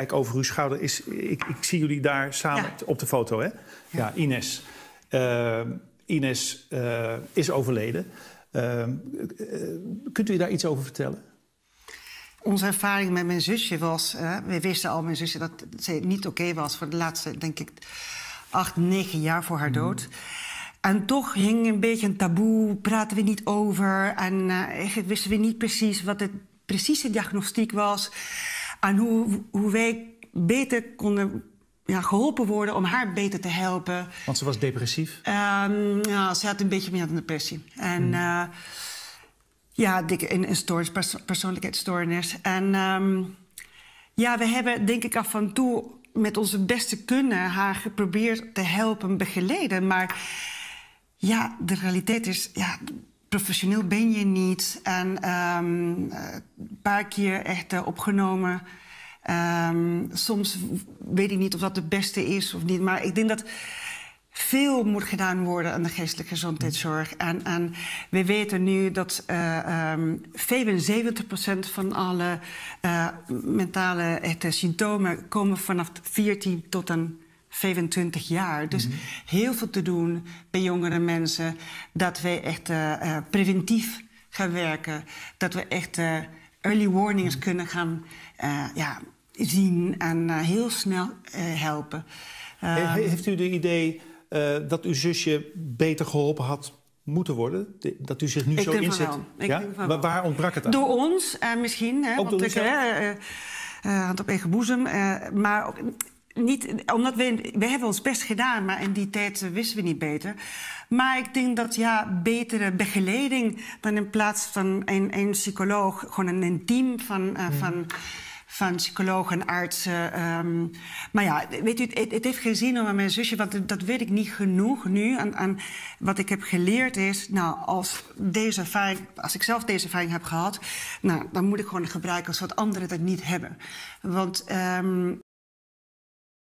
Kijk over uw schouder. Is, ik, ik zie jullie daar samen op de foto, hè? Ja, Ines. Uh, Ines uh, is overleden. Uh, kunt u daar iets over vertellen? Onze ervaring met mijn zusje was... we wisten al, mijn zusje, dat ze niet oké was... voor de laatste, denk ik, acht, negen jaar voor haar dood. En toch hing een beetje een taboe, praten we niet over... en wisten we niet precies wat de precieze diagnostiek was... en hoe, hoe wij beter konden ja, geholpen worden om haar beter te helpen. Want ze was depressief? Um, ja, ze had een beetje meer dan depressie. En hmm. uh, ja, een, een stoornis, perso persoonlijkheidsstoornis. En um, ja, we hebben denk ik af en toe met onze beste kunnen haar geprobeerd te helpen, begeleiden. Maar ja, de realiteit is, ja, professioneel ben je niet. En um, een paar keer echt uh, opgenomen Um, soms weet ik niet of dat het beste is of niet. Maar ik denk dat veel moet gedaan worden aan de geestelijke gezondheidszorg. En, en we weten nu dat uh, um, 75% van alle uh, mentale echte symptomen komen vanaf 14 tot een 25 jaar. Dus mm -hmm. heel veel te doen bij jongere mensen. Dat wij echt uh, preventief gaan werken. Dat we echt early warnings kunnen gaan ja, zien en uh, heel snel uh, helpen. Uh, heeft u de idee dat uw zusje beter geholpen had moeten worden? Dat u zich nu ik zo inzet? ja? Waar, waar ontbrak het aan? Door ons misschien. Hè, Ook want door ik, hand op eigen boezem. maar niet, omdat we, we hebben ons best gedaan, maar in die tijd wisten we niet beter. Maar ik denk dat ja, betere begeleiding dan in plaats van een, een psycholoog, gewoon een team van. Uh, hmm. van van psychologen en artsen. Um, maar ja, weet u, het, het, heeft geen zin om aan mijn zusje, want dat weet ik niet genoeg nu. En, en, wat ik heb geleerd is, nou, als, deze ervaring, als ik zelf deze ervaring heb gehad, nou, dan moet ik gewoon gebruiken zodat anderen dat niet hebben. Want um,